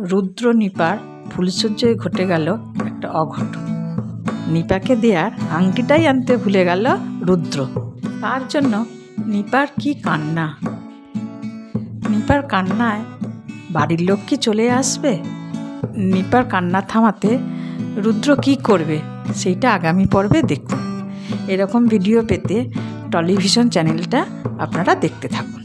রুদ্র নিপার ফুলসজ্জায় ঘটে গেল একটা অঘটন। নিপাকে দেয়ার আংটিটাই আনতে ভুলে গেল রুদ্র। তার জন্য নিপার কি কান্না? নিপার কান্নায় বাড়ির লোক কি চলে আসবে? নিপার কান্না থামাতে রুদ্র কি করবে? সেইটা আগামী পর্বে দেখুন। এরকম ভিডিও পেতে টেলিভিশন চ্যানেলটা আপনারা দেখতে থাকুন।